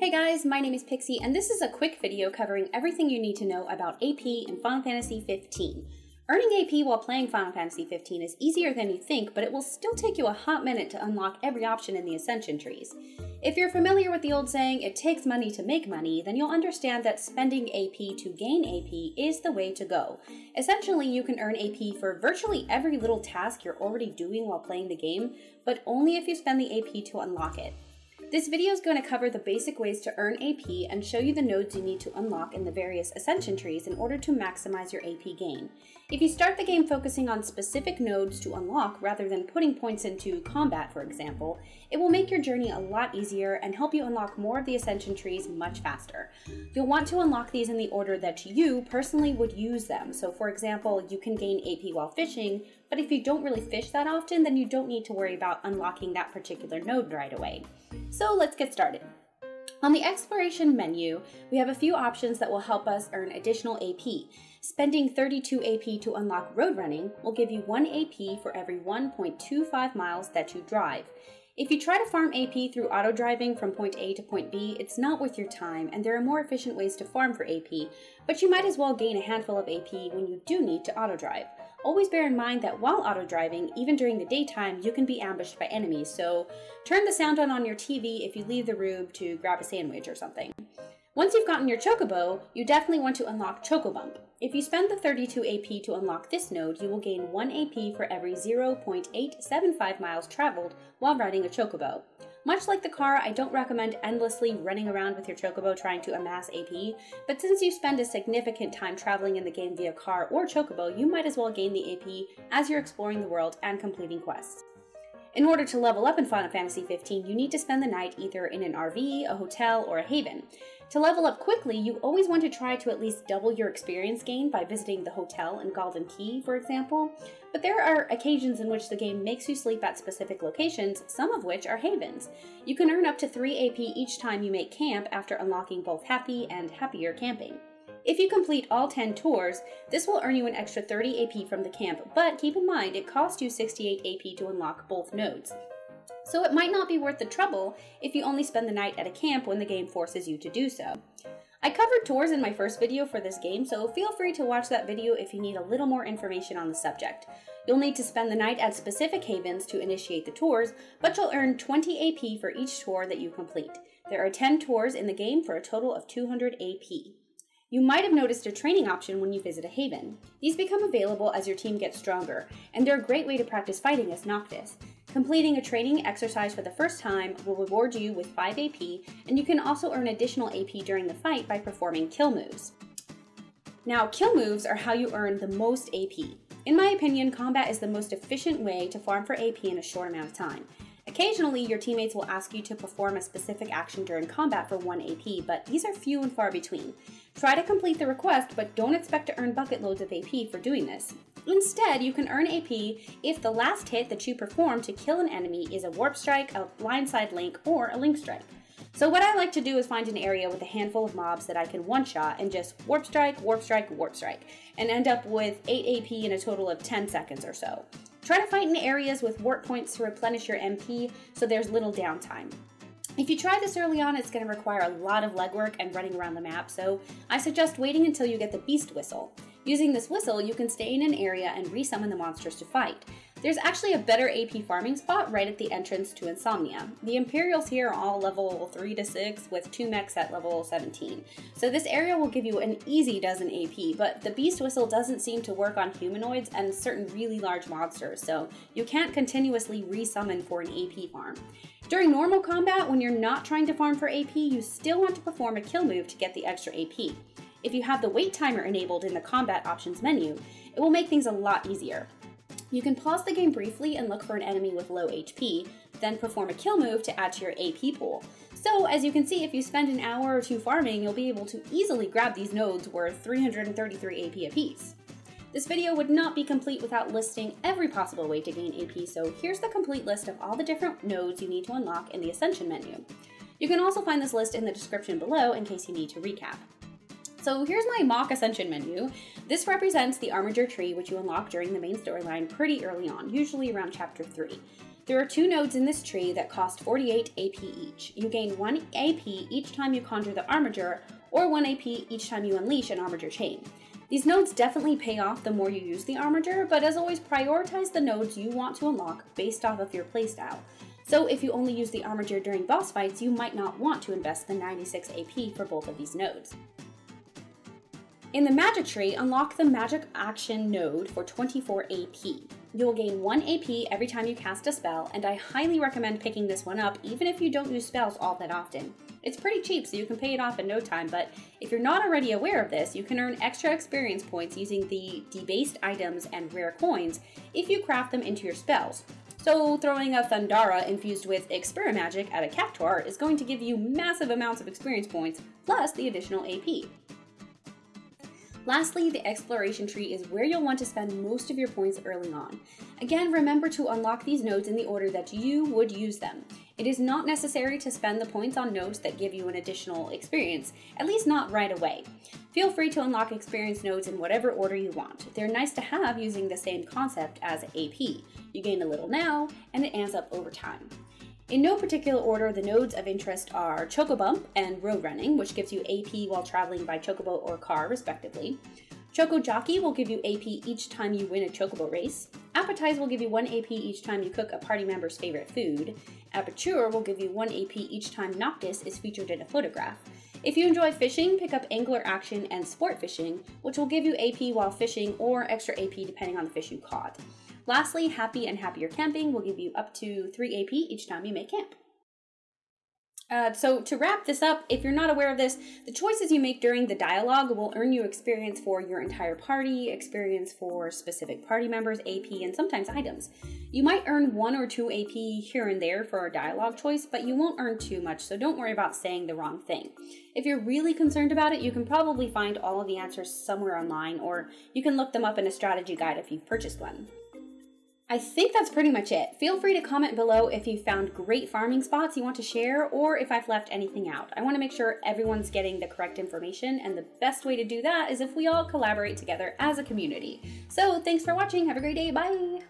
Hey guys, my name is Pixii, and this is a quick video covering everything you need to know about AP in Final Fantasy XV. Earning AP while playing Final Fantasy XV is easier than you think, but it will still take you a hot minute to unlock every option in the Ascension trees. If you're familiar with the old saying, it takes money to make money, then you'll understand that spending AP to gain AP is the way to go. Essentially, you can earn AP for virtually every little task you're already doing while playing the game, but only if you spend the AP to unlock it. This video is going to cover the basic ways to earn AP and show you the nodes you need to unlock in the various Ascension trees in order to maximize your AP gain. If you start the game focusing on specific nodes to unlock rather than putting points into combat, for example, it will make your journey a lot easier and help you unlock more of the Ascension trees much faster. You'll want to unlock these in the order that you personally would use them. So for example, you can gain AP while fishing, but if you don't really fish that often, then you don't need to worry about unlocking that particular node right away. So let's get started. On the exploration menu, we have a few options that will help us earn additional AP. Spending 32 AP to unlock road running will give you 1 AP for every 1.25 miles that you drive. If you try to farm AP through auto driving from point A to point B, it's not worth your time, and there are more efficient ways to farm for AP, but you might as well gain a handful of AP when you do need to auto drive. Always bear in mind that while auto driving, even during the daytime, you can be ambushed by enemies, so turn the sound on on your TV if you leave the room to grab a sandwich or something. Once you've gotten your Chocobo, you definitely want to unlock Chocobump. If you spend the 32 AP to unlock this node, you will gain 1 AP for every 0.875 miles traveled while riding a Chocobo. Much like the car, I don't recommend endlessly running around with your Chocobo trying to amass AP, but since you spend a significant time traveling in the game via car or Chocobo, you might as well gain the AP as you're exploring the world and completing quests. In order to level up in Final Fantasy XV, you need to spend the night either in an RV, a hotel, or a haven. To level up quickly, you always want to try to at least double your experience gain by visiting the hotel in Galdin Quay, for example, but there are occasions in which the game makes you sleep at specific locations, some of which are havens. You can earn up to 3 AP each time you make camp after unlocking both Happy and Happier Camping. If you complete all 10 tours, this will earn you an extra 30 AP from the camp, but keep in mind it costs you 68 AP to unlock both nodes. So it might not be worth the trouble if you only spend the night at a camp when the game forces you to do so. I covered tours in my first video for this game, so feel free to watch that video if you need a little more information on the subject. You'll need to spend the night at specific havens to initiate the tours, but you'll earn 20 AP for each tour that you complete. There are 10 tours in the game for a total of 200 AP. You might have noticed a training option when you visit a haven. These become available as your team gets stronger, and they're a great way to practice fighting as Noctis. Completing a training exercise for the first time will reward you with 5 AP, and you can also earn additional AP during the fight by performing kill moves. Now, kill moves are how you earn the most AP. In my opinion, combat is the most efficient way to farm for AP in a short amount of time. Occasionally, your teammates will ask you to perform a specific action during combat for 1 AP, but these are few and far between. Try to complete the request, but don't expect to earn bucket loads of AP for doing this. Instead, you can earn AP if the last hit that you perform to kill an enemy is a warp strike, a blindside link, or a link strike. So what I like to do is find an area with a handful of mobs that I can one-shot and just warp strike, warp strike, warp strike, and end up with 8 AP in a total of 10 seconds or so. Try to fight in areas with warp points to replenish your MP so there's little downtime. If you try this early on, it's going to require a lot of legwork and running around the map, so I suggest waiting until you get the Beast Whistle. Using this whistle, you can stay in an area and resummon the monsters to fight. There's actually a better AP farming spot right at the entrance to Insomnia. The Imperials here are all level 3 to 6 with 2 mechs at level 17. So this area will give you an easy dozen AP, but the Beast Whistle doesn't seem to work on humanoids and certain really large monsters, so you can't continuously resummon for an AP farm. During normal combat, when you're not trying to farm for AP, you still want to perform a kill move to get the extra AP. If you have the wait timer enabled in the combat options menu, it will make things a lot easier. You can pause the game briefly and look for an enemy with low HP, then perform a kill move to add to your AP pool. So, as you can see, if you spend an hour or two farming, you'll be able to easily grab these nodes worth 333 AP apiece. This video would not be complete without listing every possible way to gain AP, so here's the complete list of all the different nodes you need to unlock in the Ascension menu. You can also find this list in the description below in case you need to recap. So here's my mock ascension menu. This represents the Armiger tree which you unlock during the main storyline pretty early on, usually around chapter 3. There are two nodes in this tree that cost 48 AP each. You gain 1 AP each time you conjure the Armiger, or 1 AP each time you unleash an Armiger chain. These nodes definitely pay off the more you use the Armiger, but as always, prioritize the nodes you want to unlock based off of your playstyle. So if you only use the Armiger during boss fights, you might not want to invest the 96 AP for both of these nodes. In the Magic Tree, unlock the Magic Action node for 24 AP. You will gain 1 AP every time you cast a spell, and I highly recommend picking this one up even if you don't use spells all that often. It's pretty cheap, so you can pay it off in no time, but if you're not already aware of this, you can earn extra experience points using the debased items and rare coins if you craft them into your spells. So throwing a Thundara infused with Experimagic at a Cactuar is going to give you massive amounts of experience points, plus the additional AP. Lastly, the exploration tree is where you'll want to spend most of your points early on. Again, remember to unlock these nodes in the order that you would use them. It is not necessary to spend the points on nodes that give you an additional experience, at least not right away. Feel free to unlock experience nodes in whatever order you want. They're nice to have using the same concept as AP. You gain a little now, and it adds up over time. In no particular order, the nodes of interest are Chocobump and Road Running, which gives you AP while traveling by Chocobo or car, respectively. Choco Jockey will give you AP each time you win a Chocobo race. Appetize will give you 1 AP each time you cook a party member's favorite food. Aperture will give you 1 AP each time Noctis is featured in a photograph. If you enjoy fishing, pick up Angler Action and Sport Fishing, which will give you AP while fishing or extra AP depending on the fish you caught. Lastly, Happy and Happier Camping will give you up to 3 AP each time you make camp. Uh, so to wrap this up, if you're not aware of this, the choices you make during the dialogue will earn you experience for your entire party, experience for specific party members, AP, and sometimes items. You might earn one or two AP here and there for a dialogue choice, but you won't earn too much, so don't worry about saying the wrong thing. If you're really concerned about it, you can probably find all of the answers somewhere online, or you can look them up in a strategy guide if you've purchased one. I think that's pretty much it. Feel free to comment below if you found great farming spots you want to share or if I've left anything out. I want to make sure everyone's getting the correct information and the best way to do that is if we all collaborate together as a community. So thanks for watching. Have a great day. Bye.